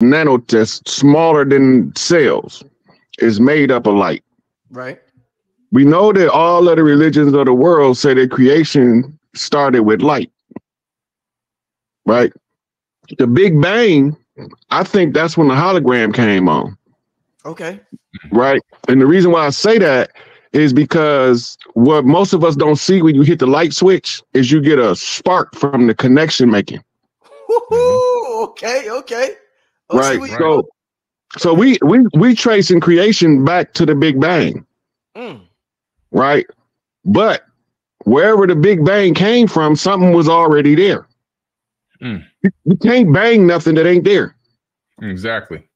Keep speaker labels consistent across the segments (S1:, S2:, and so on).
S1: nanotest, smaller than cells, is made up of light.
S2: Right.
S1: We know that all of the religions of the world say that creation started with light. Right? The Big Bang, I think that's when the hologram came on.
S2: Okay.
S1: Right. And the reason why I say that is because what most of us don't see when you hit the light switch is you get a spark from the connection making.
S2: Woo-hoo. Okay, okay. Oh,
S1: right.
S2: where you
S1: So so we we we tracing creation back to the Big Bang,
S2: Mm,
S1: right? But wherever the Big Bang came from, something was already there.
S3: Mm.
S1: You, you can't bang nothing that ain't there.
S3: Exactly.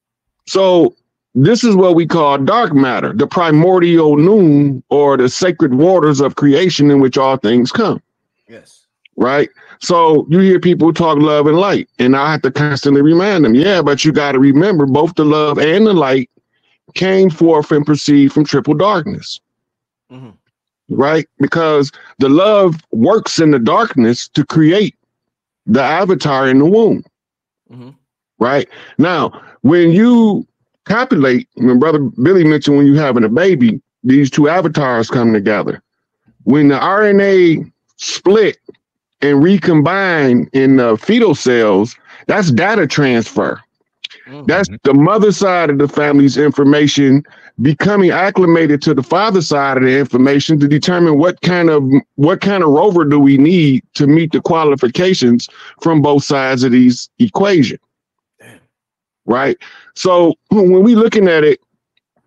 S1: So this is what we call dark matter, the primordial Nun or the sacred waters of creation in which all things come,
S2: yes.
S1: right? So you hear people talk love and light, and I have to constantly remind them, yeah, but you got to remember both the love and the light came forth and proceed from triple darkness,
S2: hmm
S1: right? Because the love works in the darkness to create the avatar in the womb.
S2: hmm
S1: right? Now, when you copulate, when Brother Billy mentioned when you're having a baby, these two avatars come together. When the RNA split and recombine in the fetal cells, that's data transfer.
S2: hmm
S1: That's the mother side of the family's information becoming acclimated to the father side of the information to determine what kind of what kind of rover do we need to meet the qualifications from both sides of these equation
S2: Damn.
S1: right? So when we looking at it,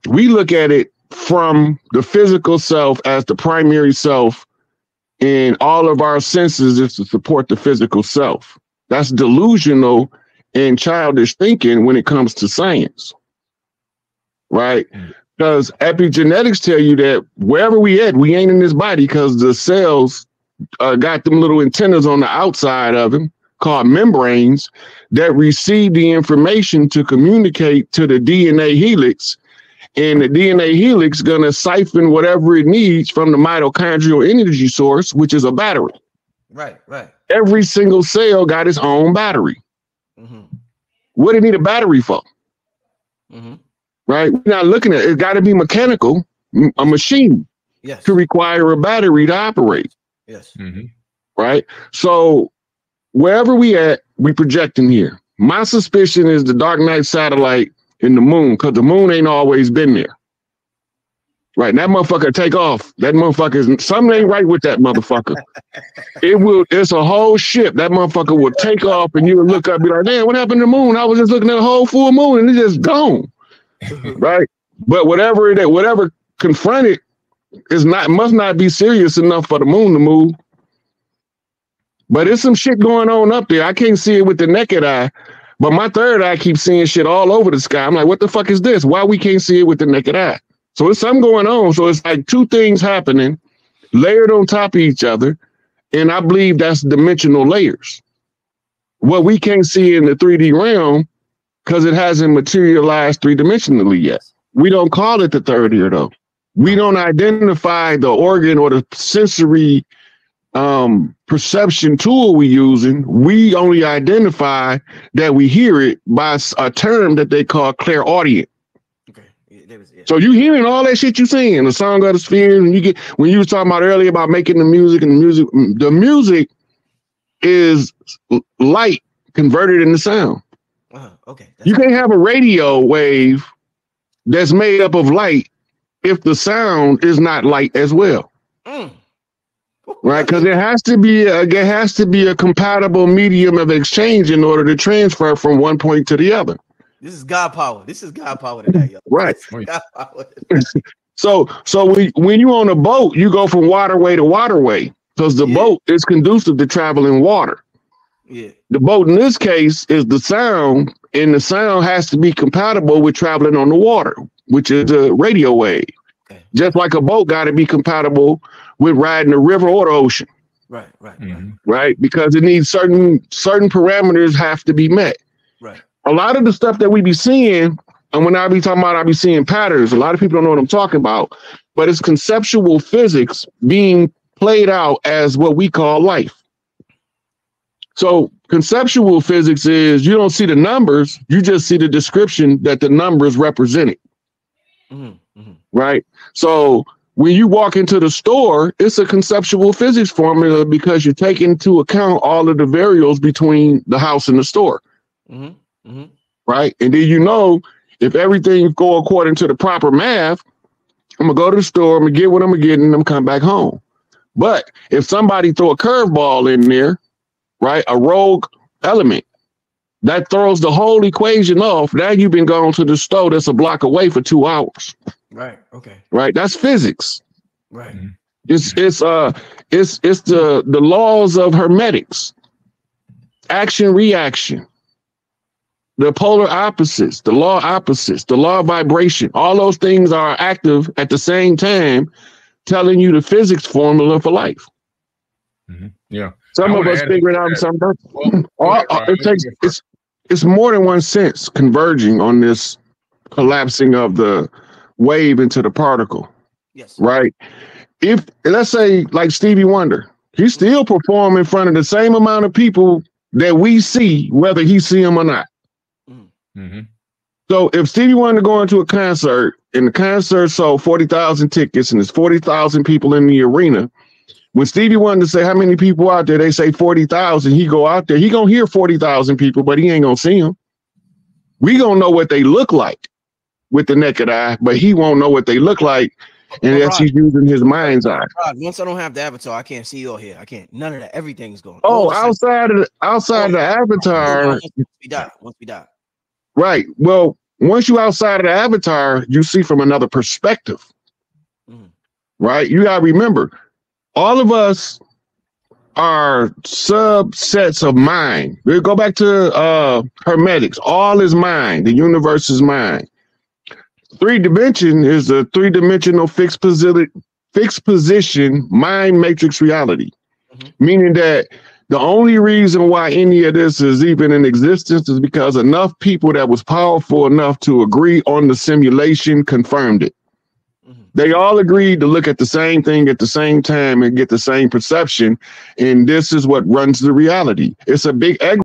S1: we look at it from the physical self as the primary self, and all of our senses is to support the physical self. That's delusional and childish thinking when it comes to science, right?
S3: Mm.
S1: Because epigenetics tell you that wherever we at, we ain't in this body because the cells uh, got them little antennas on the outside of them called membranes that receive the information to communicate to the DNA helix. And the DNA helix gonna siphon whatever it needs from the mitochondrial energy source, which is a battery.
S2: Right, right.
S1: Every single cell got its own battery.
S2: hmm
S1: What do you need a battery for?
S2: hmm
S1: Right? We're not looking at it. It's got to be mechanical, m- a machine
S2: Yes.
S1: to require a battery to operate.
S2: Yes.
S3: hmm
S1: right? So wherever we at, we projecting here. My suspicion is the Dark Knight satellite in the moon, because the moon ain't always been there. Right, that motherfucker take off. That motherfucker is something ain't right with that motherfucker. it will. It's a whole ship. That motherfucker will take off, and you will look up, and be like, "Damn, what happened to the moon? I was just looking at a whole full moon, and it's just gone." right? But whatever it, whatever confronted, is not must not be serious enough for the moon to move. But there's some shit going on up there. I can't see it with the naked eye, but my third eye keeps seeing shit all over the sky. I'm like, what the fuck is this? Why we can't see it with the naked eye? So there's something going on. So it's like two things happening, layered on top of each other, and I believe that's dimensional layers. What we can't see in the 3D realm because it hasn't materialized three dimensionally yet. We don't call it the third ear though. We don't identify the organ or the sensory um, perception tool we using. We only identify that we hear it by a term that they call clairaudient.
S2: Okay. Yeah, was, yeah.
S1: So you hearing all that shit you seeing, the song of the spheres, and you get when you was talking about earlier about making the music and the music, the music is light converted into sound.
S2: uh-huh. Okay. That's
S1: You can't have a radio wave that's made up of light if the sound is not light as well,
S2: Mm.
S1: Right? Because there has to be a, there has to be a compatible medium of exchange in order to transfer from one point to the other.
S2: This is God power. This is God power tonight, yo.
S1: Right.
S2: God power.
S1: So so when when you on a boat, you go from waterway to waterway because the
S2: Yeah.
S1: boat is conducive to traveling water.
S2: Yeah.
S1: The boat in this case is the sound, and the sound has to be compatible with traveling on the water, which is a radio wave.
S2: Okay.
S1: Just like a boat got to be compatible with riding the river or the ocean,
S2: Right. Right.
S3: Mhm.
S1: right? Because it needs certain certain parameters have to be met.
S2: Right. Right.
S1: A lot of the stuff that we be seeing, and when I be talking about, I be seeing patterns. A lot of people don't know what I'm talking about, but it's conceptual physics being played out as what we call life. So conceptual physics is you don't see the numbers, you just see the description that the numbers represented,
S2: Mhm, mhm.
S1: right? So when you walk into the store, it's a conceptual physics formula because you take into account all of the variables between the house and the store,
S2: Mhm, mhm.
S1: right? And then you know if everything go according to the proper math, I'm gonna go to the store, I'm gonna get what I'm gonna get, and I'm come back home. But if somebody throw a curveball in there, right, a rogue element that throws the whole equation off, now you've been going to the store that's a block away for two hours,
S2: Right. Okay.
S1: right? That's physics.
S2: Right.
S1: It's it's uh it's it's the the laws of hermetics, action reaction, the polar opposites, the law opposites, the law of vibration. All those things are active at the same time, telling you the physics formula for life.
S3: Mhm. Yeah.
S1: Some
S3: I
S1: of us
S3: add
S1: figure it out
S3: that.
S1: some birth.
S3: Well,
S1: All,
S3: ahead,
S1: all- it takes it's it's more than one sense converging on this collapsing of the wave into the particle,
S2: Yes.
S1: right? If let's say like Stevie Wonder, he still perform in front of the same amount of people that we see, whether he see them or not.
S3: Mhm.
S1: So if Stevie Wonder going to a concert and the concert sold 40,000 tickets and there's 40,000 people in the arena, when Stevie Wonder say how many people out there, they say 40,000, he go out there, he gonna hear 40,000 people, but he ain't gonna see them. We gonna know what they look like with the naked eye, but he won't know what they look like and that's he's using his mind's eye.
S2: Rod, once I don't have the avatar, I can't see or hear. I can't. None of that. Everything's going.
S1: Oh,
S2: all the senses.
S1: outside of the, outside of the avatar,
S2: Once we die. Once we die.
S1: right. Well, once you outside of the avatar, you see from another perspective.
S2: Mhm.
S1: right? You gotta remember, all of us are subsets of mind. We go back to uh hermetics. All is mind. The universe is mind. Three dimension is a three dimensional fixed position, fixed position mind matrix reality,
S2: Mhm.
S1: meaning that the only reason why any of this is even in existence is because enough people that was powerful enough to agree on the simulation confirmed it
S2: Mhm.
S1: they all agreed to look at the same thing at the same time and get the same perception and this is what runs the reality it's a big egg